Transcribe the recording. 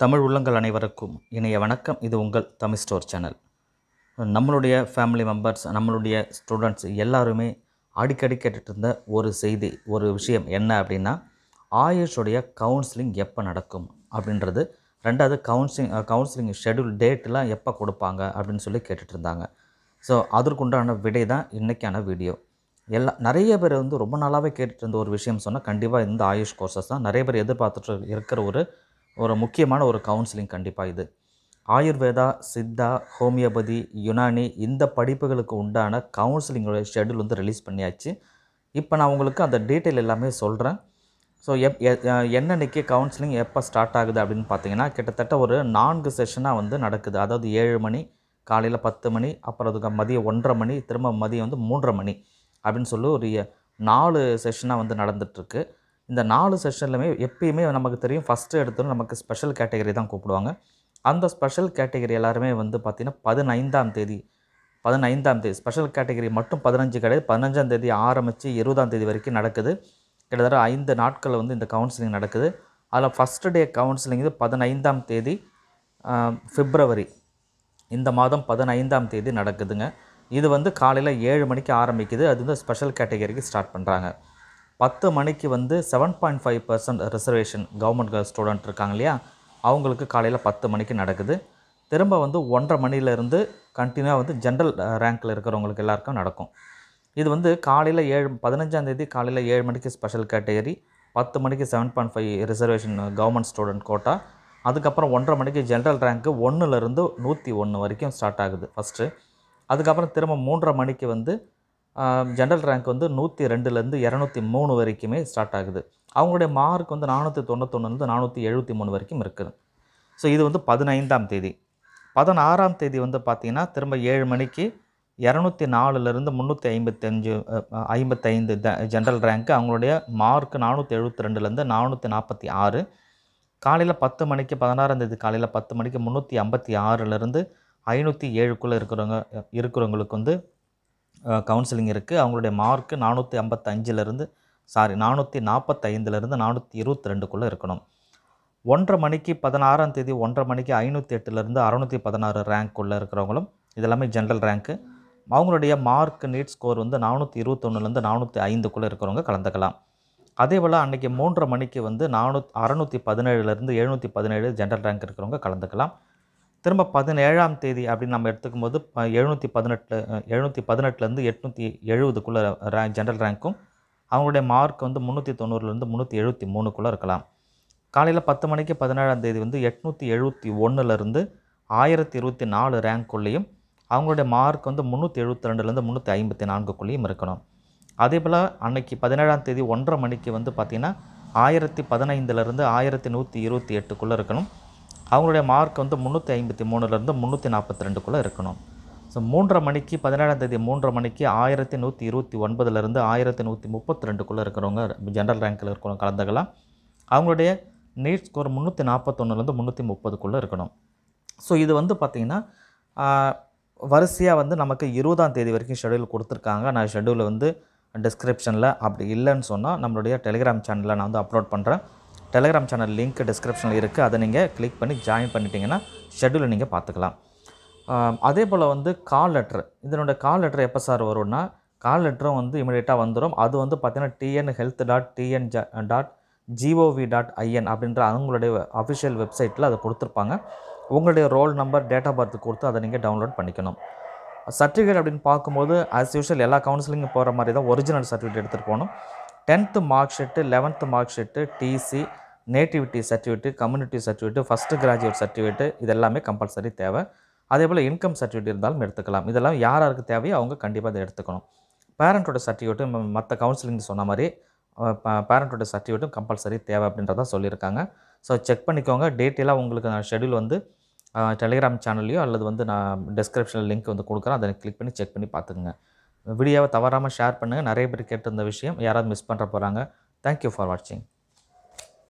தமிழ் உள்ளங்கள் அனைவருக்கும் இணைய வணக்கம். இது உங்கள் தமிழ் ஸ்டோர் சேனல். நம்மளுடைய ஃபேமிலி மெம்பர்ஸ் நம்மளுடைய ஸ்டூடெண்ட்ஸ் எல்லாருமே அடிக்கடி கேட்டுட்டு இருந்த ஒரு செய்தி ஒரு விஷயம் என்ன அப்படின்னா ஆயுஷுடைய கவுன்சிலிங் எப்போ நடக்கும் அப்படின்றது. ரெண்டாவது கவுன்சிலிங் கவுன்சிலிங் ஷெடியூல் டேட்லாம் எப்போ கொடுப்பாங்க அப்படின்னு சொல்லி கேட்டுட்டு இருந்தாங்க ஸோ அதற்குண்டான விடை தான் இன்றைக்கான வீடியோ எல்லா நிறைய பேர் வந்து ரொம்ப நாளாகவே கேட்டுட்டு இருந்த ஒரு விஷயம் சொன்னால் கண்டிப்பாக இந்த ஆயுஷ் கோர்சஸ் தான். நிறைய பேர் எதிர்பார்த்துட்டு இருக்கிற ஒரு ஒரு முக்கியமான ஒரு கவுன்சிலிங் கண்டிப்பாக இது. ஆயுர்வேதா சித்தா ஹோமியோபதி யுனானி இந்த படிப்புகளுக்கு உண்டான கவுன்சிலிங்கோட ஷெடியூல் வந்து ரிலீஸ் பண்ணியாச்சு. இப்போ நான் உங்களுக்கு அந்த டீட்டெயில் எல்லாமே சொல்கிறேன் ஸோ எப் எ- என்னன்னைக்கு கவுன்சிலிங் எப்போ ஸ்டார்ட் ஆகுது அப்படின்னு பார்த்தீங்கன்னா கிட்டத்தட்ட ஒரு நான்கு செஷனாக வந்து நடக்குது. அதாவது ஏழு மணி காலையில் பத்து மணி அப்புறம் அதுக்கு மதியம் ஒன்றரை மணி திரும்ப மதியம் வந்து மூன்றரை மணி அப்படின்னு சொல்லி ஒரு நாலு செஷனாக வந்து நடந்துகிட்ருக்கு இந்த நாலு செஷன்லையுமே எப்பயுமே நமக்கு தெரியும் ஃபஸ்ட்டு எடுத்தோம் நமக்கு ஸ்பெஷல் கேட்டகரி தான் கூப்பிடுவாங்க. அந்த ஸ்பெஷல் கேட்டகரி எல்லாருமே வந்து பார்த்திங்கன்னா பதினைந்தாம் தேதி பதினைந்தாம் தேதி ஸ்பெஷல் கேட்டகரி மட்டும் பதினஞ்சு கிடையாது. பதினஞ்சாம் தேதி ஆரம்பித்து இருபதாம் தேதி வரைக்கும் நடக்குது. கிட்டத்தட்ட ஐந்து நாட்கள் வந்து இந்த கவுன்சிலிங் நடக்குது. அதில் ஃபஸ்ட்டு டே கவுன்சிலிங் இது பதினைந்தாம் தேதி ஃபிப்ரவரி பிப்ரவரி இந்த மாதம் பதினைந்தாம் தேதி நடக்குதுங்க. இது வந்து காலையில் ஏழு மணிக்கு ஆரம்பிக்குது. அது வந்து ஸ்பெஷல் கேட்டகரிக்கு ஸ்டார்ட் பண்ணுறாங்க பத்து மணிக்கு வந்து seven point five percent reservation government student இருக்காங்க இல்லையா? அவங்களுக்கு காலையில் பத்து மணிக்கு நடக்குது. திரும்ப வந்து ஒன்றரை மணிலேருந்து கண்டினியூவாக வந்து ஜென்ரல் ரேங்க்கில் இருக்கிறவங்களுக்கு எல்லாருக்கும் நடக்கும். இது வந்து காலையில் ஏழு பதினஞ்சாந்தேதி காலையில் ஏழு மணிக்கு ஸ்பெஷல் கேட்டகரி பத்து மணிக்கு seven point five reservation government student quota அதுக்கப்புறம் ஒன்றரை மணிக்கு ஜென்ரல் ரேங்க்கு ஒன்றுலேருந்து நூற்றி ஒன்று வரைக்கும் ஸ்டார்ட் ஆகுது ஃபஸ்ட்டு அதுக்கப்புறம் திரும்ப மூன்றரை மணிக்கு வந்து ஜென்ரல் ரேங்க் வந்து நூற்றி ரெண்டுலேருந்து இரநூத்தி மூணு வரைக்குமே ஸ்டார்ட் ஆகுது. அவங்களுடைய மார்க் வந்து நானூற்றி தொண்ணூத்தொன்னுலேருந்து நானூற்றி எழுபத்தி மூணு வரைக்கும் இருக்குது. ஸோ இது வந்து பதினைந்தாம் தேதி. பதினாறாம் தேதி வந்து பார்த்திங்கன்னா திரும்ப ஏழு மணிக்கு இரநூத்தி நாலுலேருந்து முந்நூற்றி ஐம்பத்தஞ்சு ஐம்பத்தைந்து ஜென்ரல் ரேங்க்கு அவங்களுடைய மார்க் நானூற்றி எழுபத்தி ரெண்டுலேருந்து நானூற்றி நாற்பத்தி ஆறு காலையில் பத்து மணிக்கு பதினாறாம் தேதி காலையில் பத்து மணிக்கு முந்நூற்றி ஐம்பத்தி ஆறுலேருந்து ஐநூற்றி ஏழுக்குள்ளே இருக்கிறவங்க இருக்கிறவங்களுக்கு வந்து கவுன்சிலிங் இருக்குது அவங்களுடைய மார்க்கு நானூற்றி ஐம்பத்தஞ்சிலேருந்து சாரி நானூற்றி நாற்பத்தைந்துலேருந்து நானூற்றி இருபத்தி ரெண்டுக்குள்ளே இருக்கணும். ஒன்றரை மணிக்கு பதினாறாம் தேதி ஒன்றரை மணிக்கு ஐநூற்றி எட்டுலேருந்து அறநூற்றி பதினாறு ரேங்க்குள்ளே இருக்கிறவங்களும் இதெல்லாமே ஜென்ரல் ரேங்க்கு அவங்களுடைய மார்க் நீட் ஸ்கோர் வந்து நானூற்றி இருபத்தொன்னுலேருந்து நானூற்றி ஐந்துக்குள்ளே இருக்கிறவங்க கலந்துக்கலாம். அதே போல் அன்றைக்கி மூன்றரை மணிக்கு வந்து நானூத் அறநூற்றி பதினேழுலேருந்து எழுநூற்றி பதினேழு ஜென்ரல் ரேங்க் இருக்கிறவங்க கலந்துக்கலாம். திரும்ப பதினேழாம் தேதி அப்படின்னு நம்ம எடுத்துக்கும் போது எழுநூற்றி பதினெட்டு எழுநூற்றி பதினெட்டுலேருந்து எட்நூற்றி எழுபதுக்குள்ளே ரேங்க் ஜென்ரல் ரேங்க்கும் அவங்களுடைய மார்க் வந்து முந்நூற்றி தொண்ணூறுலேருந்து முந்நூற்றி எழுபத்தி மூணுக்குள்ளே இருக்கலாம். காலையில் பத்து மணிக்கு பதினேழாம் தேதி வந்து எட்நூற்றி எழுபத்தி ஒன்றுலேருந்து ஆயிரத்தி இருபத்தி நாலு ரேங்க்குள்ளேயும் அவங்களுடைய மார்க் வந்து முந்நூற்றி எழுபத்தி ரெண்டுலேருந்து முந்நூற்றி ஐம்பத்தி நான்குக்குள்ளேயும் இருக்கணும். அதே போல் அன்னைக்கு பதினேழாம் தேதி ஒன்றரை மணிக்கு வந்து பார்த்திங்கன்னா ஆயிரத்தி பதினைந்துலேருந்து ஆயிரத்தி நூற்றி இருபத்தி எட்டுக்குள்ளே இருக்கணும். அவங்களுடைய மார்க் வந்து முந்நூற்றி ஐம்பத்தி மூணுலேருந்து முந்நூற்றி நாற்பத்தி ரெண்டுக்குள்ளே இருக்கணும். ஸோ மூன்றரை மணிக்கு பதினேழாம் தேதி மூன்றரை மணிக்கு ஆயிரத்தி நூற்றி இருபத்தி ஒன்பதுலேருந்து ஆயிரத்தி நூற்றி முப்பத்தி ரெண்டுக்குள்ளே இருக்கிறவங்க ஜென்ரல் ரேங்க்கில் இருக்கிறவங்க கலந்துக்கலாம். அவங்களுடைய நீட் ஸ்கோர் முந்நூற்றி நாற்பத்தொன்னுலேருந்து முந்நூற்றி முப்பதுக்குள்ளே இருக்கணும். ஸோ இது வந்து பார்த்திங்கன்னா வரிசையாக வந்து நமக்கு இருபதாம் தேதி வரைக்கும் ஷெடியூல் கொடுத்துருக்காங்க. நான் ஷெடியூலை வந்து டிஸ்கிரிப்ஷனில் அப்படி இல்லைன்னு சொன்னால் நம்மளுடைய டெலிகிராம் சேனலில் நான் வந்து அப்லோட் பண்ணுறேன் டெலிகிராம் சேனல் லிங்க் டிஸ்கிரிப்ஷனில் இருக்குது அதை நீங்கள் கிளிக் பண்ணி ஜாயின் பண்ணிட்டீங்கன்னா ஷெட்யூலை நீங்கள் பார்த்துக்கலாம். அதே போல் வந்து கால் லெட்ரு இதனுடைய கால் லெட்ரு எப்போ சார் வரும்னா கால் லெட்டரும் வந்து இமீடியட்டாக வந்துடும் அது வந்து பார்த்திங்கன்னா TN health dot TN dot GOV dot IN அப்படின்ற அவங்களுடைய அஃபிஷியல் வெப்சைட்டில் அதை கொடுத்துருப்பாங்க. உங்களுடைய roll number date of birth கொடுத்து அதை நீங்கள் டவுன்லோட் பண்ணிக்கணும். சர்டிஃபிகேட் அப்படின்னு பார்க்கும்போது ஆஸ் யூஷுவல் எல்லா கவுன்சிலிங்கும் போகிற மாதிரி தான் ஒரிஜினல் சர்டிஃபிகேட் எடுத்துகிட்டு போகணும். Tenth mark sheet eleventh mark sheet TC nativity certificate community certificate first graduate certificate இது எல்லாமே கம்பல்சரி தேவை. அதே போல் இன்கம் சர்டிஃபிகேட் இருந்தாலும் எடுத்துக்கலாம். இதெல்லாம் யார் யாருக்கு தேவையோ அவங்க கண்டிப்பாக அதை எடுத்துக்கணும். பேரண்ட்டோட சர்டிஃபிகேட்டும் மற்ற கவுன்சிலிங் சொன்ன மாதிரி பேரண்ட்டோட சர்டிஃபிகேட்டும் கம்பல்சரி தேவை அப்படின்றத சொல்லியிருக்காங்க. ஸோ செக் பண்ணிக்கோங்க. டீட்டெயிலாக உங்களுக்கு நான் ஷெடியூல் வந்து டெலிகிராம் சேனல்லையோ அல்லது வந்து நான் டிஸ்கிரிப்ஷனில் லிங்க் வந்து கொடுக்குறேன். அதை கிளிக் பண்ணி செக் பண்ணி பார்த்துக்குங்க. வீடியோவை தவறாமல் ஷேர் பண்ணுங்கள் நிறைய பேர் கேட்டிருந்த விஷயம் யாராவது மிஸ் பண்ணுற போகிறாங்க தேங்க்யூ ஃபார் வாட்சிங்